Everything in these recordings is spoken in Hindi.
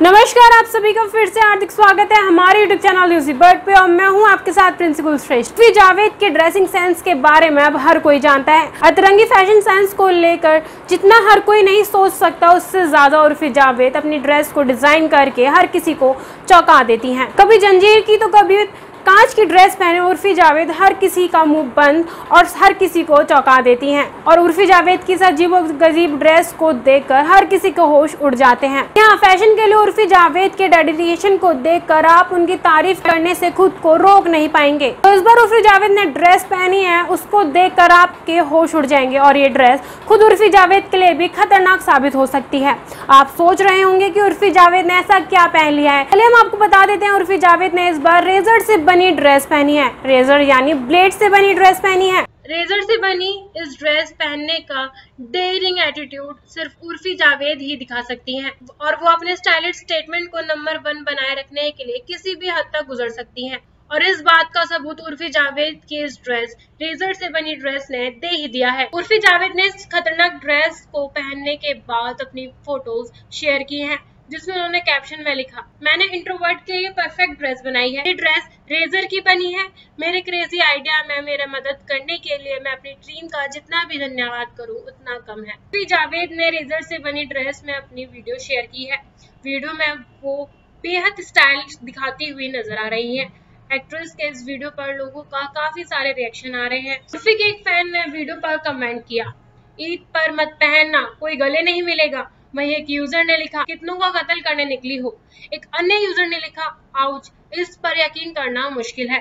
नमस्कार, आप सभी का फिर से हार्दिक स्वागत है हमारे यूट्यूब चैनल न्यूजी बर्ड पे और मैं हूँ आपके साथ प्रिंसिपल श्रेष्ठ जावेद के ड्रेसिंग सेंस के बारे में अब हर कोई जानता है। अतरंगी फ़ैशन सेंस को लेकर जितना हर कोई नहीं सोच सकता, उससे ज़्यादा उर्फी जावेद अपनी ड्रेस को डिज़ाइन करके हर किसी को चौका देती है। कभी जंजीर की तो कभी कांच की ड्रेस पहने उर्फी जावेद हर किसी का मुँह बंद और हर किसी को चौंका देती हैं। और उर्फी जावेद की अजीब गजीब ड्रेस को देखकर हर किसी के होश उड़ जाते हैं। यहाँ फ़ैशन के लिए उर्फी जावेद के डेडिकेशन को देखकर आप उनकी तारीफ़ करने से खुद को रोक नहीं पाएँगे। तो इस बार उर्फी जावेद ने ड्रेस पहनी है, उसको देख आपके होश उड़ जाएँगे और ये ड्रेस खुद उर्फी जावेद के लिए भी खतरनाक साबित हो सकती है। आप सोच रहे होंगे की उर्फी जावेद ने ऐसा क्या पहन लिया है। पहले हम आपको बता देते हैं, उर्फी जावेद ने इस बार रेजर से ड्रेस पहनी है। रेजर यानी ब्लेड से बनी ड्रेस पहनी है। रेजर से बनी इस ड्रेस पहनने का डेयरिंग एटीट्यूड सिर्फ़ उर्फी जावेद ही दिखा सकती हैं और वो अपने स्टाइलिश स्टेटमेंट को नंबर वन बनाए रखने के लिए किसी भी हद तक गुजर सकती हैं। और इस बात का सबूत उर्फी जावेद की इस ड्रेस रेजर से बनी ड्रेस ने दे ही दिया है। उर्फी जावेद ने इस खतरनाक ड्रेस को पहनने के बाद अपनी फ़ोटोज़ शेयर की हैं। जिसमें उन्होंने कैप्शन में लिखा, मैंने इंट्रोवर्ट के लिए परफेक्ट ड्रेस बनाई है। ये ड्रेस रेजर की बनी है। मेरे क्रेजी आइडिया में मेरे मदद करने के लिए मैं अपनी टीम का जितना भी धन्यवाद करूँ, उतना कम है। फिर जावेद ने रेजर से बनी ड्रेस में अपनी वीडियो शेयर की है। वीडियो में वो बेहद स्टाइल दिखाती हुई नज़र आ रही है। एक्ट्रेस के इस वीडियो पर लोगों का काफ़ी सारे रिएक्शन आ रहे हैं। उर्फी के एक फ़ैन ने वीडियो पर कमेंट किया, ईद पर मत पहनना, कोई गले नहीं मिलेगा। वही एक यूज़र ने लिखा कितनों का कत्ल करने निकली हो? एक अन्य यूज़र ने लिखा आउच इस पर यकीन करना मुश्किल है।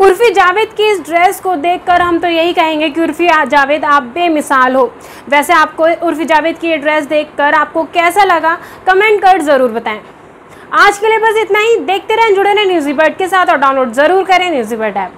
उर्फी जावेद की इस ड्रेस को देखकर हम तो यही कहेंगे कि उर्फी जावेद आप बेमिसाल हो। वैसे आपको उर्फी जावेद की ये ड्रेस देखकर आपको कैसा लगा कमेंट कर ज़रूर बताएँ। आज के लिए बस इतना ही। देखते रहें जुड़े रहें न्यूज़ी बर्ड के साथ और डाउनलोड ज़रूर करें न्यूज़ी बर्ड ऐप